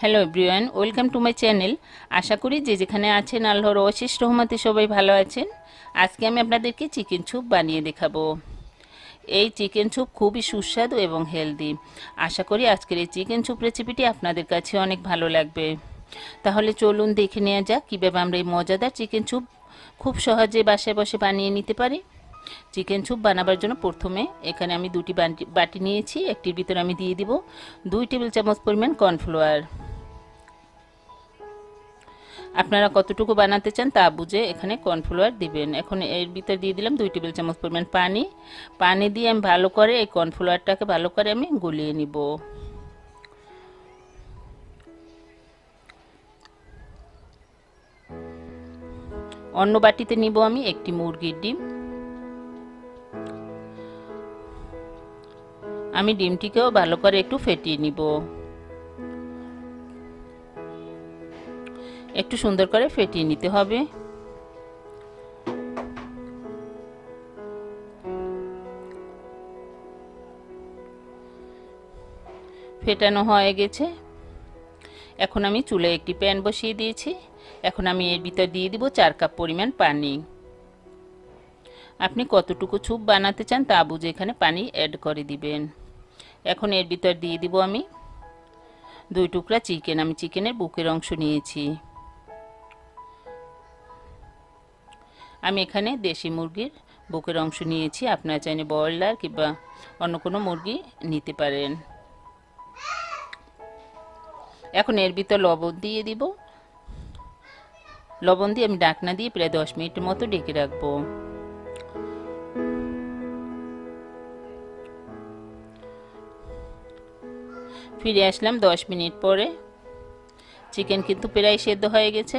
Hello everyone welcome to my channel আশা করি যে যেখানে আছেন, আল্লাহর অশেষ রহমতে সবাই ভালো আছেন। আজকে আমি আপনাদেরকে চিকেন স্যুপ বানিয়ে দেখাবো। এই চিকেন স্যুপ খুবই সুস্বাদু এবং হেলদি আশা করি আজকের এই চিকেন স্যুপ রেসিপিটি আপনাদের কাছে অনেক ভালো লাগবে। তাহলে চলুন দেখে নেওয়া যাক কীভাবে আমরা এই মজাদার চিকেন স্যুপ খুব সহজে বাসায় বসে বানিয়ে নিতে পারি। চিকেন স্যুপ বানাবার জন্য প্রথমে এখানে আমি দুটি বাটি নিয়েছি। একটির ভিতরে আমি দিয়ে দিব দুই টেবিল চামচ পরিমাণ কর্নফ্লাওয়ার আপনারা কতটুকু বানাতে চান তা বুঝে এখানে কর্নফ্লাওয়ার দিবেন। এখন এর ভিতরে দিয়ে দিলাম দুই টেবিল চামচ পরিমাণ পানি। পানি দিয়ে আমি ভালো করে এই কর্নফ্লাওয়ারটাকে ভালো করে আমি গুলিয়ে নিব। অন্য বাটিতে নিব আমি একটি মুরগির ডিম। আমি ডিমটিকেও ভালো করে একটু ফেটিয়ে নিব। একটু সুন্দর করে ফেটিয়ে নিতে হবে। ফেটানো হয়ে গেছে। এখন আমি চুলে একটি প্যান বসিয়ে দিয়েছি। এখন আমি এর ভিতর দিয়ে দিব চার কাপ পরিমাণ পানি। আপনি কতটুকু ছুপ বানাতে চান তা বুঝে এখানে পানি অ্যাড করে দিবেন। এখন এর ভিতর দিয়ে দিব আমি দুই টুকরা চিকেন। আমি চিকেনের বুকের অংশ নিয়েছি। আমি এখানে দেশি মুরগির বুকের অংশ নিয়েছি। আপনারা চাইলে ব্রয়লার কিংবা অন্য কোনো মুরগি নিতে পারেন। এখন এর ভিতর লবণ দিয়ে দিব। লবণ দিয়ে আমি ডাকনা দিয়ে প্রায় দশ মিনিটের মতো ডেকে রাখব। ফিরে আসলাম দশ মিনিট পরে। চিকেন কিন্তু প্রায় সেদ্ধ হয়ে গেছে।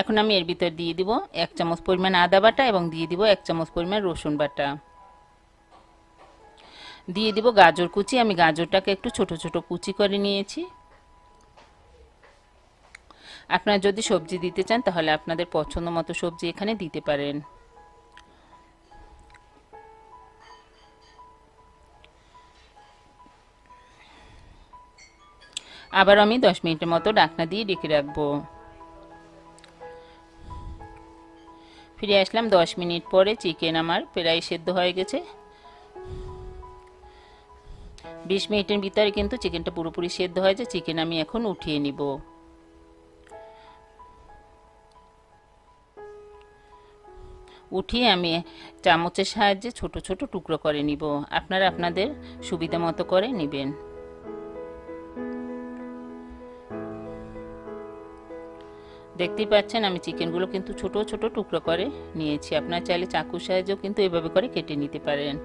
এখন আমি এর ভিতর দিয়ে দিব এক চামচ পরিমাণ আদা বাটা এবং দিয়ে দিব এক চামচ পরিমাণ রসুন বাটা। দিয়ে দিব গাজর কুচি। আমি গাজরটাকে একটু ছোট ছোট কুচি করে নিয়েছি। আপনারা যদি সবজি দিতে চান, তাহলে আপনাদের পছন্দ মতো সবজি এখানে দিতে পারেন। আবার আমি দশ মিনিটের মতো ডাকনা দিয়ে ডেকে রাখব। ফিরে আসলাম দশ মিনিট পরে চিকেন আমার প্রায় সেদ্ধ হয়ে গেছে। বিশ মিনিটের ভিতরে কিন্তু চিকেনটা পুরোপুরি সেদ্ধ হয়েছে চিকেন আমি এখন উঠিয়ে নিব। উঠিয়ে আমি চামচের সাহায্যে ছোট ছোট টুকরো করে নিব। আপনারা আপনাদের সুবিধা মতো করে নেবেন। দেখতেই পাচ্ছেন, আমি চিকেনগুলো কিন্তু ছোট ছোট টুকরো করে নিয়েছি। আপনার চাইলে চাকুর সাহায্যেও কিন্তু এভাবে করে কেটে নিতে পারেন।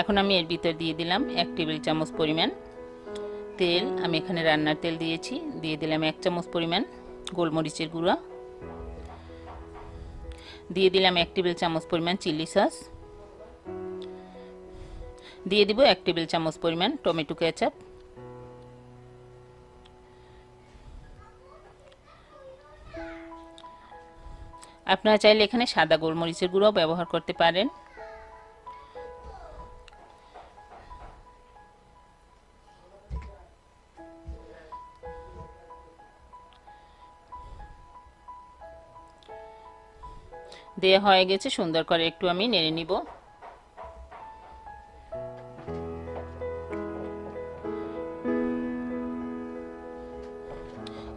এখন আমি এর ভিতর দিয়ে দিলাম এক টেবিল চামচ পরিমাণ তেল। আমি এখানে রান্নার তেল দিয়েছি, দিয়ে দিলাম এক চামচ পরিমাণ গোলমরিচের গুঁড়া। দিয়ে দিলাম এক টেবিল চামচ পরিমাণ চিলি সস। দিয়ে দিব এক টেবিল চামচ পরিমাণ টমেটো কেচাপ। আপনারা চাইলে এখানে সাদা গোলমরিচের গুঁড়ো ব্যবহার করতে পারেন। দেয়া হয়ে গেছে, সুন্দর করে একটু আমি নেড়ে নিব।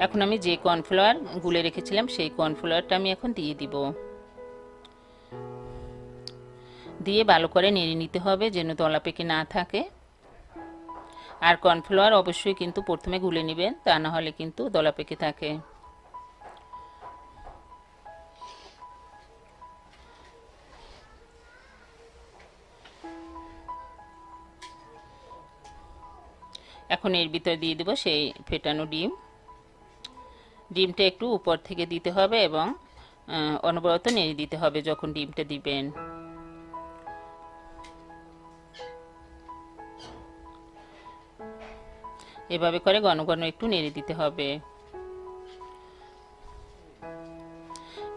এখন আমি যে কর্নফ্লাওয়ার গুলে রেখেছিলাম, সেই কর্নফ্লাওয়ারটা আমি এখন দিয়ে দিব। দিয়ে ভালো করে নেড়ে নিতে হবে যেন তলা পেকে না থাকে। আর কর্নফ্লাওয়ার অবশ্যই কিন্তু প্রথমে গুলে নেবেন, তা না হলে কিন্তু দলা পেকে থাকে। এখন এর ভিতরে দিয়ে দেবো সেই ফেটানো ডিম। ডিমটা একটু উপর থেকে দিতে হবে এবং অনবরত নেড়ে দিতে হবে যখন ডিমটা দিবেন। এভাবে করে ঘন ঘন একটু নেড়ে দিতে হবে।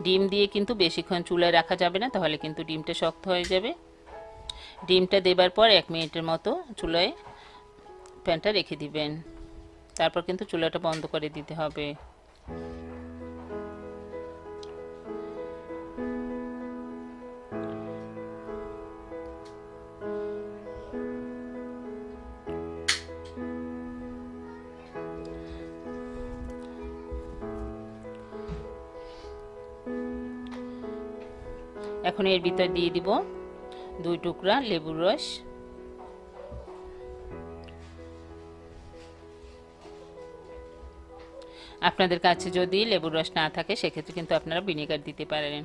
ডিম দিয়ে কিন্তু বেশিক্ষণ চুলায় রাখা যাবে না, তাহলে কিন্তু ডিমটা শক্ত হয়ে যাবে। ডিমটা দেবার পর এক মিনিটের মতো চুলায় প্যানটা রেখে দিবেন। তারপর কিন্তু চুলাটা বন্ধ করে দিতে হবে। এখন এর ভিতর দিয়ে দিব দুই টুকরা লেবুর রস। আপনাদের কাছে যদি লেবুর রস না থাকে সেক্ষেত্রে কিন্তু আপনারা ভিনেগার দিতে পারেন।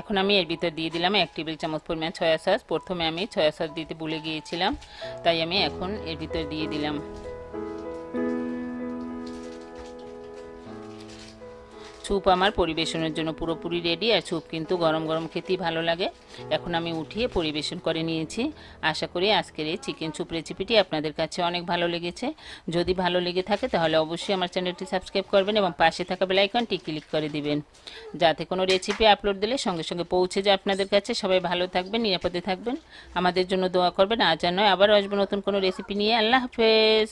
এখন আমি এর ভিতর দিয়ে দিলাম এক টেবিল চামচ পরিমাণ ছয়া সস। প্রথমে আমি ছয়া সস দিতে ভুলে গিয়েছিলাম, তাই আমি এখন এর ভিতর দিয়ে দিলাম। স্যুপ আমার পরিবেশনের জন্য পুরোপুরি রেডি আর স্যুপ কিন্তু গরম গরম খেতেই ভালো লাগে। এখন আমি উঠিয়ে পরিবেশন করে নিয়েছি। আশা করি আজকের এই চিকেন স্যুপ রেসিপিটি আপনাদের কাছে অনেক ভালো লেগেছে। যদি ভালো লেগে থাকে তাহলে অবশ্যই আমার চ্যানেলটি সাবস্ক্রাইব করবেন এবং পাশে থাকা বেলাইকনটি ক্লিক করে দিবেন। যাতে কোনো রেসিপি আপলোড দিলে সঙ্গে সঙ্গে পৌঁছে যায় আপনাদের কাছে। সবাই ভালো থাকবেন, নিরাপদে থাকবেন। আমাদের জন্য দোয়া করবেন। আজ আর নয় আবার আসব নতুন কোনো রেসিপি নিয়ে। আল্লাহ হাফেজ।